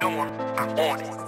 doing, I'm on it.